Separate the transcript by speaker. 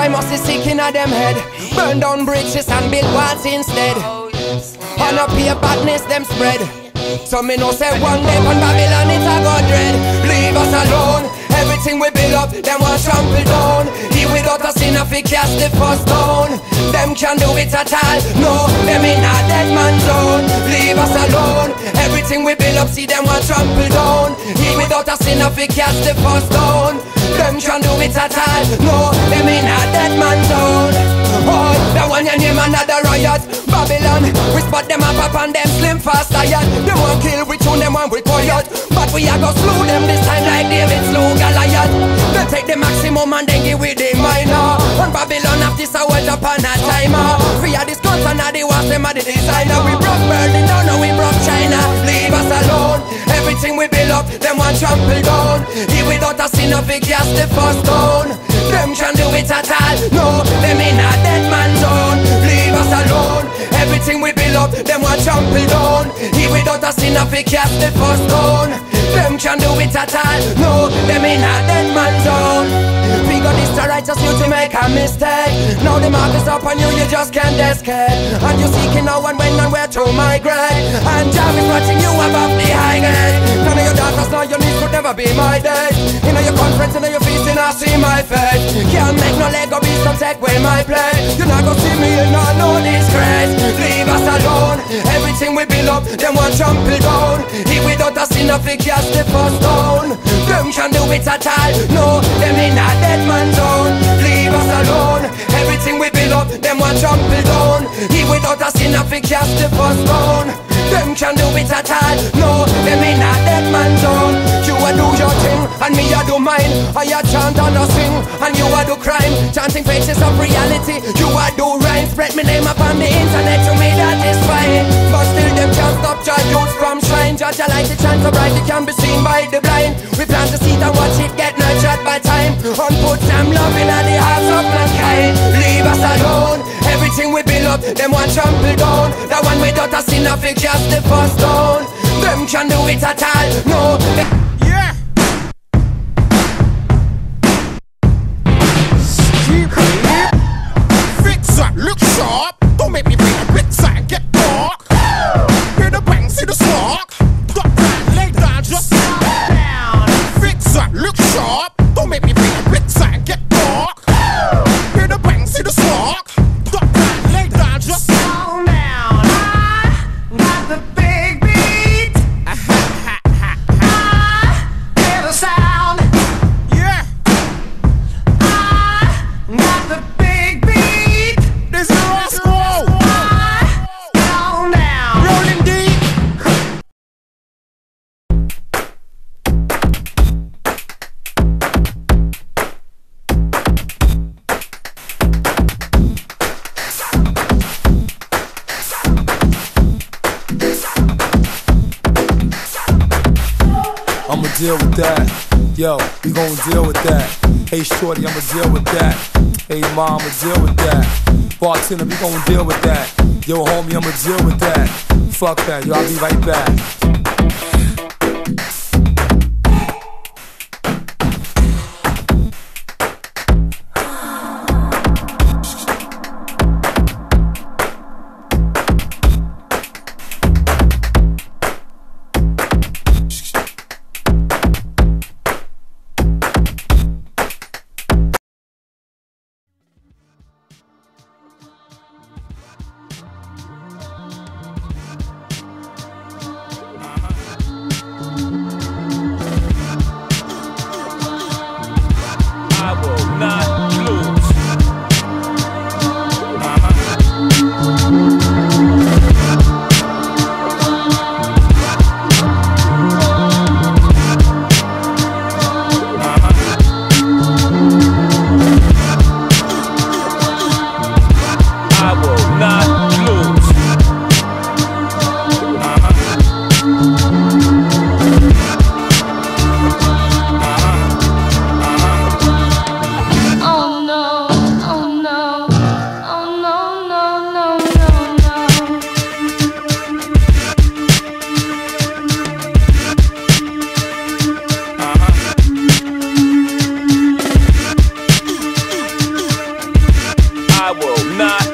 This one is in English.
Speaker 1: boy must be sick in a them head. Burn down bridges and build walls instead. On up here badness them spread. So me know say one day on Babylon it a go dread. Leave us alone. Everything we build up, them want trample down. He without us in a fi cast the first stone. Them can do it at all. No, them in a dead man zone. Leave us alone. Everything we build up, see them want trample down. He without us in a fi cast the first stone. Them can do it at all. No, them in a dead man zone. That your name another riot. Babylon, we spot them up up and them slim fast tired. Them want kill, we tune them one we quiet. But we are go slew them this time like David slew Goliath. They take the maximum and then give with the minor. On Babylon after this I went upon a timer. We are this and now they was them are the designer. We broke Berlin down, now we broke China. Leave us alone. Everything we build up, them want trample down. He without us in a big gas the first stone. Them want trample down. He without us in a big gas the first stone. Them can do it at all. No, them in a dead man zone. We got this to righteous you to make a mistake. Now the mark is up on you, you just can't escape. And you seeking now and when and where to migrate. And Jah is watching you above the high gate. None of your daughters know your needs could never be my day. You know your conference, you know your feasting, I see my face. Can't make no Lego come take away my play. You're not gonna see me, you not know disgrace. Leave us alone. Everything we build up, them want trample down. He without us in a fig cast the first stone. Them can do it at all. No, them in a dead man zone. Leave us alone. Everything we build up, them want trample down. He without us in a fig cast the first stone. Them can do it at all. No, them in a dead man zone. You a do your thing, and me a do mine. I a chant and a sing, and you a. Chanting faces of reality. You a do rhyme. Spread me name up on the internet. To me that is fine. But still them can't stop your youth from shrine. Judge a light the chance so bright it can be seen by the blind. We plant the seed and watch it get nurtured by time. And put some love in the hearts of mankind. Leave us alone. Everything we build up, them want trample down. That one without us in a fig just the first stone. Them can do it at all. No.
Speaker 2: 起跑。The
Speaker 3: big beat.
Speaker 2: this is Roscoe.
Speaker 3: Down, down.
Speaker 2: Rolling deep.
Speaker 4: I'ma deal with that. Yo, we gon' deal with that. Hey, shorty, I'ma deal with that. Hey, mom, I'ma deal with that. Bartender, we gon' deal with that. Yo, homie, I'ma deal with that. Fuck that, yo, I'll be right back.
Speaker 5: I will not